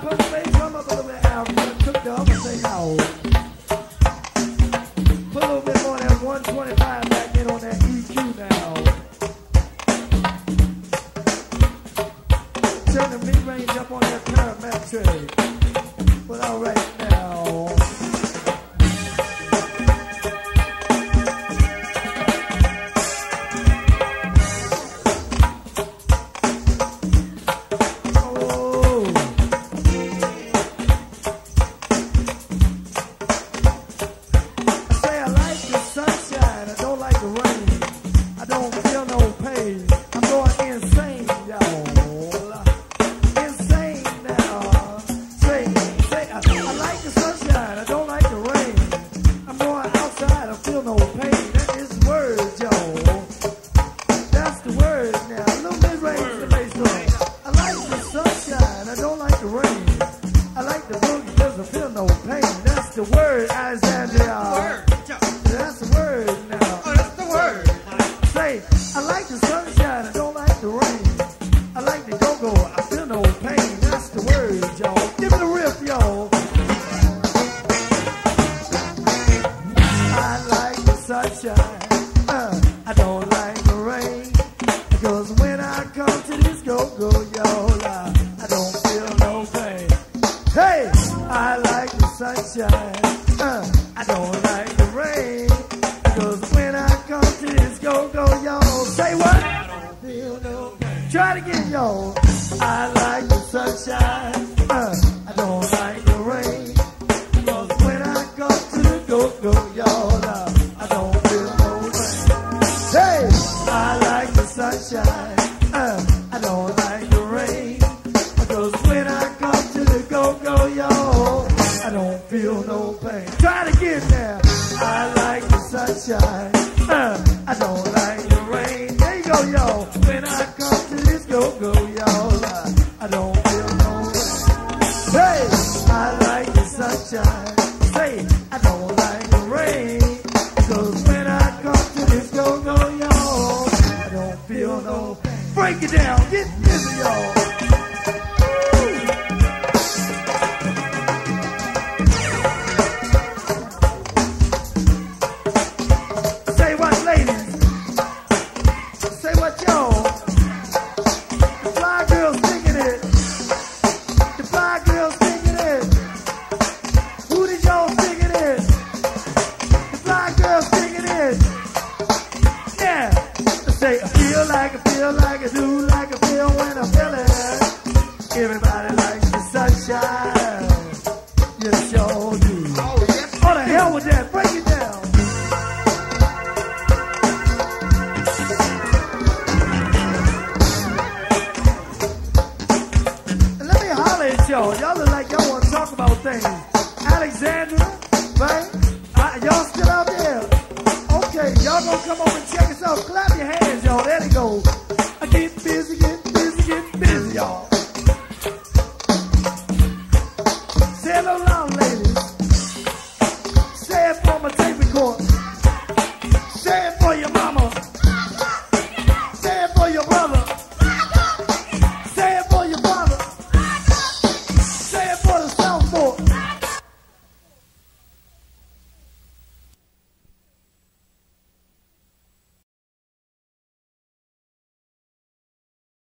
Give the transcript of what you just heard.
Papa. Don't like the rain. I like the boogie, doesn't feel no pain. That's the word, Alexandria. Word. That's the word now. Oh, uh, I don't like the rain. Because when I come to this go-go, y'all, say what? I don't feel no pain. Try it again, y'all. I like the sunshine, uh, I don't like the rain. Cause when I come to the go-go, y'all, uh, I don't feel no pain. Hey, I like the sunshine, feel no pain. Try it again now. I like the sunshine, uh, I don't like the rain. There you go, y'all. When I come to this go-go, y'all, uh, I don't feel no pain. Hey, I like the sunshine. Say, I don't like the rain. Cause when I come to this go-go, y'all, I don't feel no pain. Break it down, get busy, y'all. Everybody likes the sunshine. Y'all do. Oh, yes. Oh, the hell with that. Break it down. Let me holler at y'all. Y'all look like y'all want to talk about things. Alexandria, right? Uh, y'all still out there? Okay, y'all gonna come over and check us out. Clap your hands, y'all. There they go. não wrong.